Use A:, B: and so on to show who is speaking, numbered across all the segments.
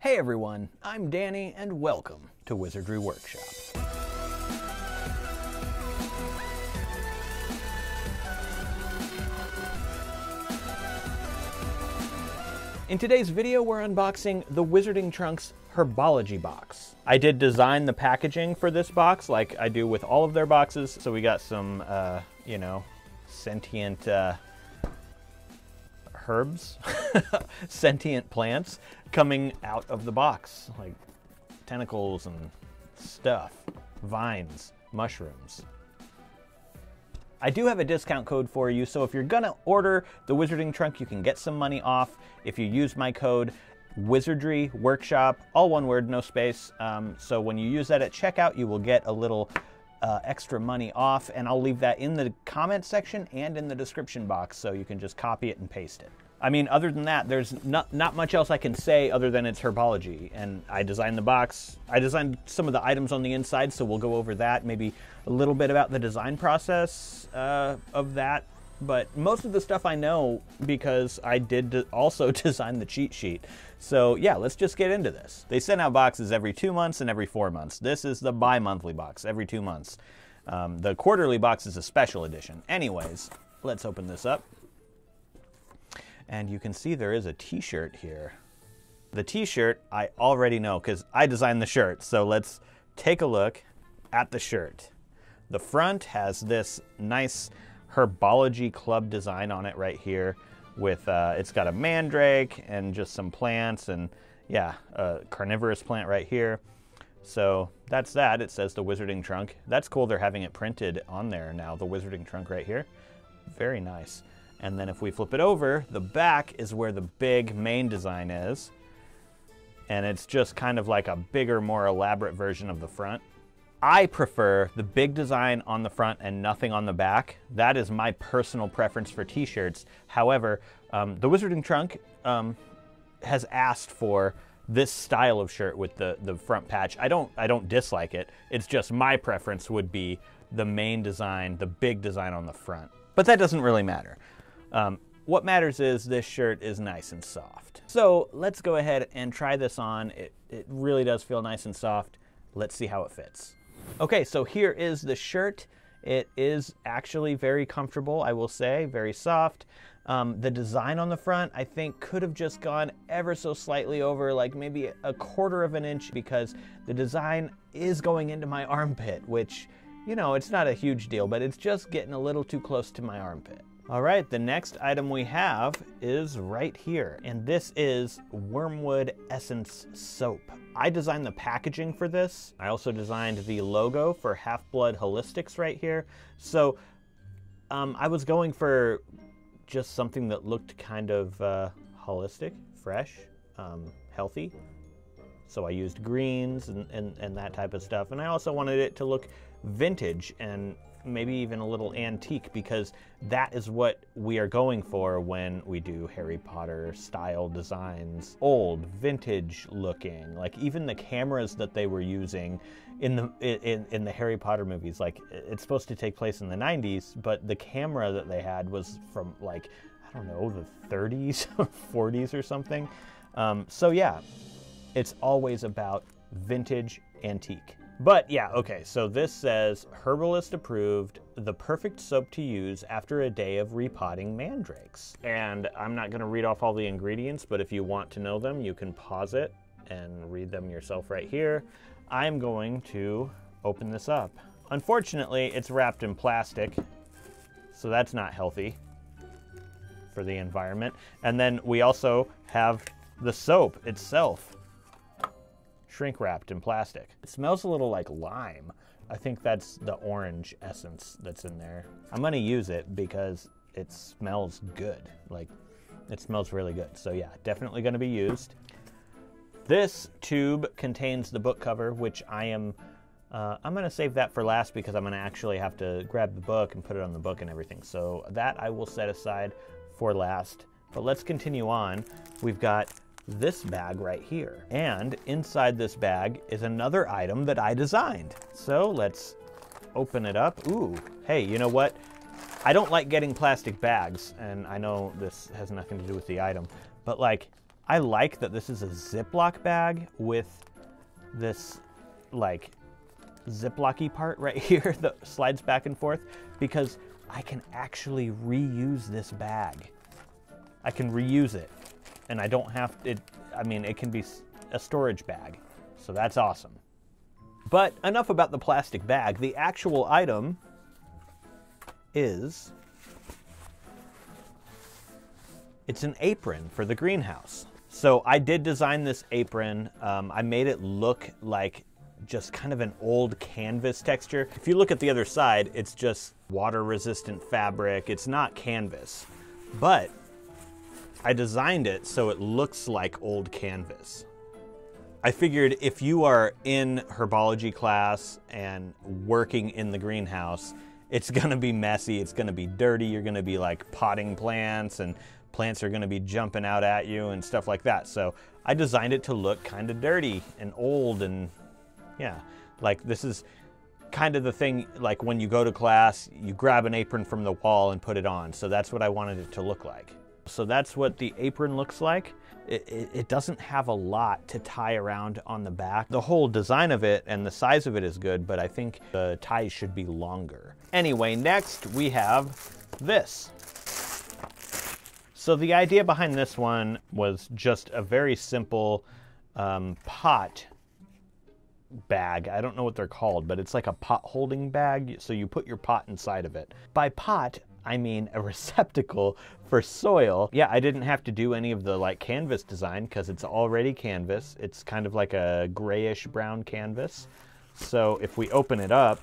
A: Hey everyone, I'm Danny and welcome to Wizardry Workshop. In today's video, we're unboxing the Wizarding Trunks Herbology box. I did design the packaging for this box like I do with all of their boxes. So we got some, uh, you know, sentient uh, herbs, sentient plants coming out of the box, like tentacles and stuff, vines, mushrooms. I do have a discount code for you, so if you're gonna order the Wizarding Trunk, you can get some money off if you use my code Wizardry Workshop, all one word, no space. Um, so when you use that at checkout, you will get a little uh, extra money off, and I'll leave that in the comment section and in the description box, so you can just copy it and paste it. I mean, other than that, there's not, not much else I can say other than it's herbology. And I designed the box. I designed some of the items on the inside, so we'll go over that. Maybe a little bit about the design process uh, of that. But most of the stuff I know because I did also design the cheat sheet. So yeah, let's just get into this. They send out boxes every two months and every four months. This is the bi-monthly box, every two months. Um, the quarterly box is a special edition. Anyways, let's open this up. And you can see there is a t-shirt here. The t-shirt I already know because I designed the shirt. So let's take a look at the shirt. The front has this nice herbology club design on it right here with uh, it's got a mandrake and just some plants and yeah a carnivorous plant right here. So that's that. It says the wizarding trunk. That's cool. They're having it printed on there now the wizarding trunk right here. Very nice. And then if we flip it over, the back is where the big main design is. And it's just kind of like a bigger, more elaborate version of the front. I prefer the big design on the front and nothing on the back. That is my personal preference for t-shirts. However, um, the Wizarding Trunk um, has asked for this style of shirt with the, the front patch. I don't, I don't dislike it. It's just my preference would be the main design, the big design on the front. But that doesn't really matter. Um, what matters is this shirt is nice and soft. So let's go ahead and try this on. It, it really does feel nice and soft. Let's see how it fits. Okay, so here is the shirt. It is actually very comfortable, I will say, very soft. Um, the design on the front, I think, could have just gone ever so slightly over, like maybe a quarter of an inch, because the design is going into my armpit, which, you know, it's not a huge deal, but it's just getting a little too close to my armpit. All right, the next item we have is right here, and this is Wormwood Essence Soap. I designed the packaging for this. I also designed the logo for Half-Blood Holistics right here. So um, I was going for just something that looked kind of uh, holistic, fresh, um, healthy. So I used greens and, and, and that type of stuff. And I also wanted it to look vintage and maybe even a little antique because that is what we are going for when we do Harry Potter style designs. Old, vintage looking, like even the cameras that they were using in the in, in the Harry Potter movies, like it's supposed to take place in the 90s, but the camera that they had was from like I don't know the 30s or 40s or something. Um, so yeah, it's always about vintage antique. But yeah, okay, so this says herbalist approved, the perfect soap to use after a day of repotting mandrakes. And I'm not going to read off all the ingredients, but if you want to know them, you can pause it and read them yourself right here. I'm going to open this up. Unfortunately, it's wrapped in plastic, so that's not healthy for the environment. And then we also have the soap itself shrink wrapped in plastic. It smells a little like lime. I think that's the orange essence that's in there. I'm gonna use it because it smells good. Like, it smells really good. So yeah, definitely gonna be used. This tube contains the book cover, which I am, uh, I'm gonna save that for last because I'm gonna actually have to grab the book and put it on the book and everything. So that I will set aside for last. But let's continue on. We've got this bag right here. And inside this bag is another item that I designed. So let's open it up. Ooh, hey, you know what? I don't like getting plastic bags, and I know this has nothing to do with the item, but like, I like that this is a Ziploc bag with this like Ziplocky part right here that slides back and forth because I can actually reuse this bag. I can reuse it and I don't have it. I mean, it can be a storage bag. So that's awesome. But enough about the plastic bag. The actual item is it's an apron for the greenhouse. So I did design this apron. Um, I made it look like just kind of an old canvas texture. If you look at the other side, it's just water resistant fabric. It's not canvas, but I designed it so it looks like old canvas. I figured if you are in herbology class and working in the greenhouse, it's gonna be messy, it's gonna be dirty, you're gonna be like potting plants and plants are gonna be jumping out at you and stuff like that. So I designed it to look kind of dirty and old and yeah, like this is kind of the thing like when you go to class, you grab an apron from the wall and put it on. So that's what I wanted it to look like. So that's what the apron looks like. It, it, it, doesn't have a lot to tie around on the back. The whole design of it and the size of it is good, but I think the ties should be longer. Anyway, next we have this. So the idea behind this one was just a very simple um, pot bag. I don't know what they're called, but it's like a pot holding bag. So you put your pot inside of it. By pot, I mean a receptacle for soil. Yeah, I didn't have to do any of the like canvas design because it's already canvas. It's kind of like a grayish brown canvas. So if we open it up,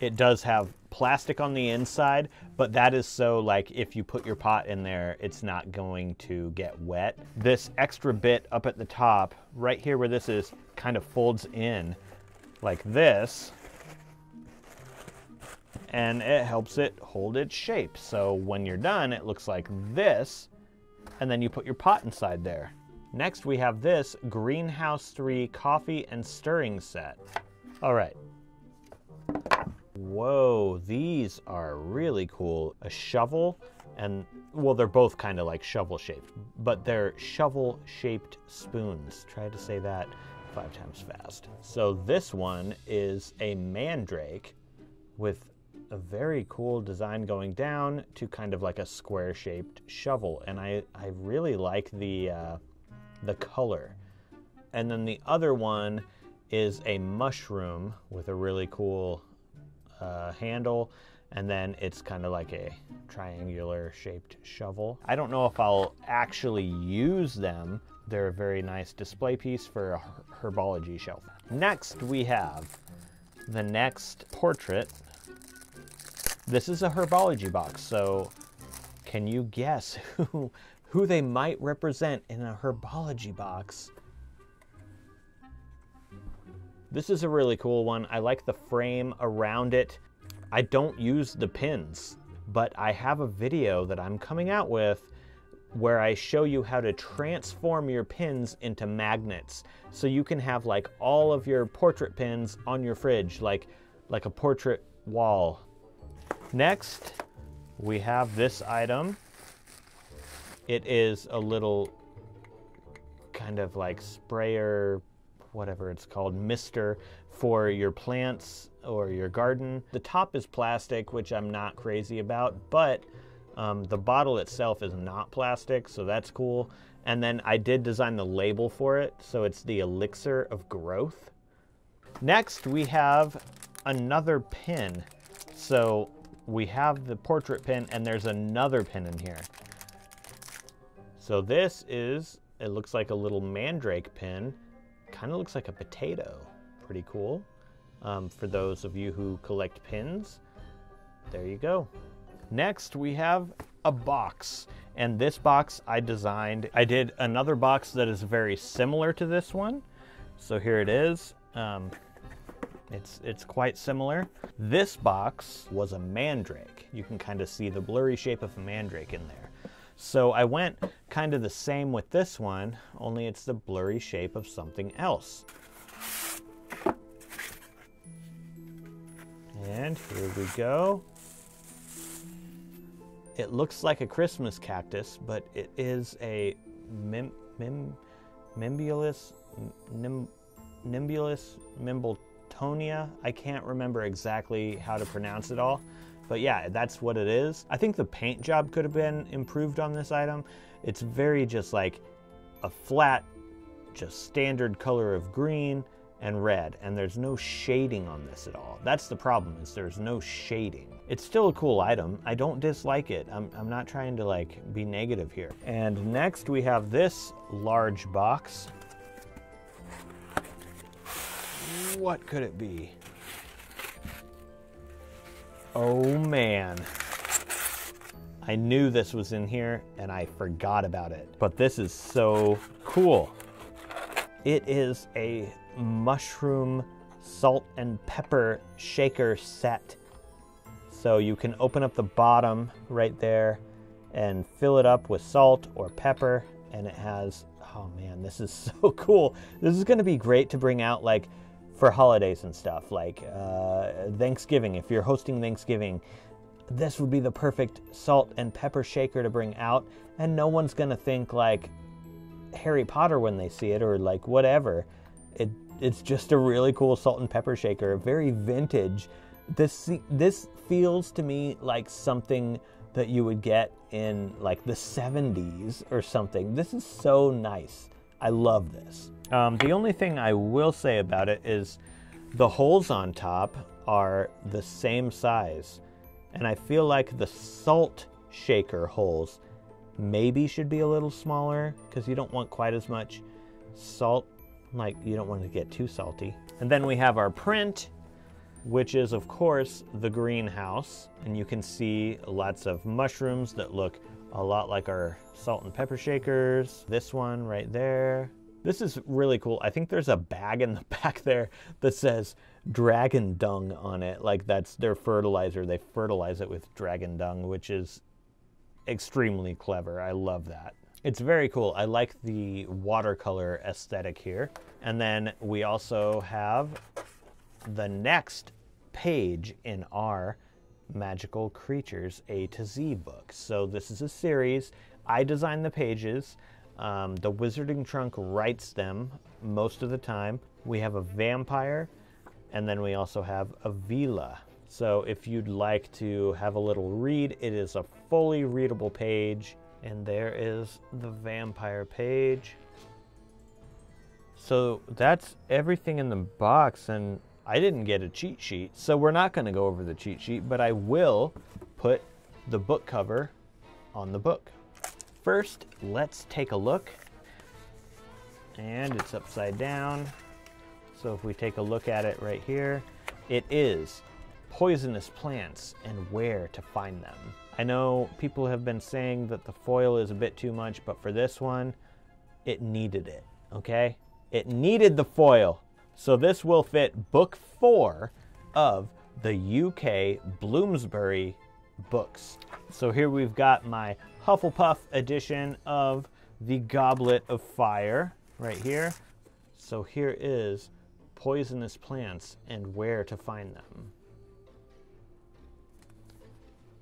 A: it does have plastic on the inside, but that is so like if you put your pot in there, it's not going to get wet. This extra bit up at the top, right here where this is, kind of folds in like this and it helps it hold its shape. So when you're done, it looks like this, and then you put your pot inside there. Next, we have this Greenhouse 3 coffee and stirring set. All right. Whoa, these are really cool. A shovel and, well, they're both kind of like shovel shaped, but they're shovel shaped spoons. Try to say that five times fast. So this one is a mandrake with a very cool design going down to kind of like a square shaped shovel. And I, I really like the, uh, the color. And then the other one is a mushroom with a really cool uh, handle. And then it's kind of like a triangular shaped shovel. I don't know if I'll actually use them they're a very nice display piece for a herbology shelf. Next, we have the next portrait. This is a herbology box, so can you guess who, who they might represent in a herbology box? This is a really cool one. I like the frame around it. I don't use the pins, but I have a video that I'm coming out with where I show you how to transform your pins into magnets. So you can have like all of your portrait pins on your fridge, like, like a portrait wall. Next, we have this item. It is a little kind of like sprayer, whatever it's called, mister for your plants or your garden. The top is plastic, which I'm not crazy about, but um, the bottle itself is not plastic, so that's cool. And then I did design the label for it, so it's the Elixir of Growth. Next, we have another pin. So we have the portrait pin, and there's another pin in here. So this is, it looks like a little mandrake pin. Kind of looks like a potato. Pretty cool. Um, for those of you who collect pins, there you go. Next, we have a box. And this box I designed. I did another box that is very similar to this one. So here it is. Um, it's, it's quite similar. This box was a mandrake. You can kind of see the blurry shape of a mandrake in there. So I went kind of the same with this one, only it's the blurry shape of something else. And here we go. It looks like a Christmas cactus, but it is a mim, mim, Mimbulus, nim, Nimbulus Mimbletonia. I can't remember exactly how to pronounce it all, but yeah, that's what it is. I think the paint job could have been improved on this item. It's very just like a flat, just standard color of green and red, and there's no shading on this at all. That's the problem, is there's no shading. It's still a cool item. I don't dislike it. I'm, I'm not trying to like be negative here. And next we have this large box. What could it be? Oh man. I knew this was in here and I forgot about it. But this is so cool. It is a mushroom salt and pepper shaker set. So you can open up the bottom right there and fill it up with salt or pepper and it has oh man this is so cool this is going to be great to bring out like for holidays and stuff like uh, thanksgiving if you're hosting thanksgiving this would be the perfect salt and pepper shaker to bring out and no one's going to think like harry potter when they see it or like whatever it it's just a really cool salt and pepper shaker, very vintage. This this feels to me like something that you would get in like the 70s or something. This is so nice. I love this. Um, the only thing I will say about it is the holes on top are the same size. And I feel like the salt shaker holes maybe should be a little smaller because you don't want quite as much salt like you don't want to get too salty. And then we have our print, which is of course the greenhouse. And you can see lots of mushrooms that look a lot like our salt and pepper shakers. This one right there. This is really cool. I think there's a bag in the back there that says dragon dung on it. Like that's their fertilizer. They fertilize it with dragon dung, which is extremely clever. I love that. It's very cool. I like the watercolor aesthetic here. And then we also have the next page in our Magical Creatures A to Z book. So this is a series. I design the pages. Um, the Wizarding Trunk writes them most of the time. We have a vampire, and then we also have a Veela. So if you'd like to have a little read, it is a fully readable page. And there is the vampire page. So that's everything in the box and I didn't get a cheat sheet. So we're not gonna go over the cheat sheet, but I will put the book cover on the book. First, let's take a look. And it's upside down. So if we take a look at it right here, it is poisonous plants and where to find them. I know people have been saying that the foil is a bit too much, but for this one, it needed it, okay? It needed the foil. So this will fit book four of the UK Bloomsbury books. So here we've got my Hufflepuff edition of the Goblet of Fire right here. So here is poisonous plants and where to find them.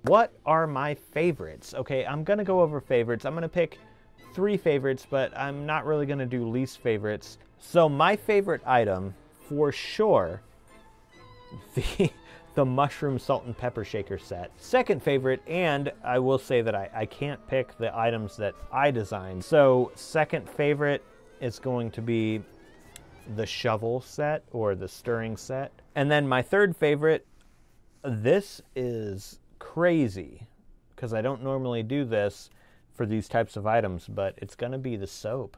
A: What are my favorites? Okay, I'm gonna go over favorites. I'm gonna pick three favorites, but I'm not really gonna do least favorites. So my favorite item, for sure, the, the mushroom salt and pepper shaker set. Second favorite, and I will say that I, I can't pick the items that I designed. So second favorite is going to be the shovel set or the stirring set. And then my third favorite, this is crazy because I don't normally do this for these types of items, but it's going to be the soap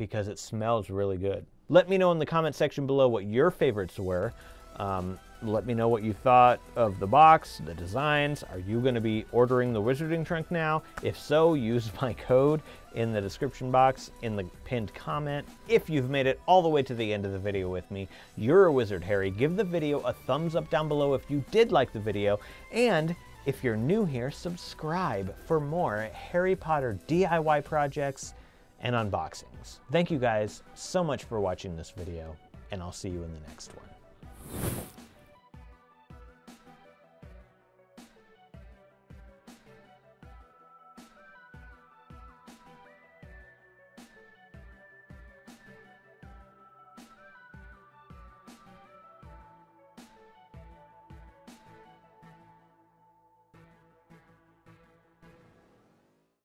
A: because it smells really good. Let me know in the comment section below what your favorites were. Um, let me know what you thought of the box, the designs. Are you going to be ordering the Wizarding Trunk now? If so, use my code in the description box in the pinned comment. If you've made it all the way to the end of the video with me, you're a wizard, Harry. Give the video a thumbs up down below if you did like the video. And if you're new here, subscribe for more Harry Potter DIY projects and unboxings. Thank you guys so much for watching this video, and I'll see you in the next one.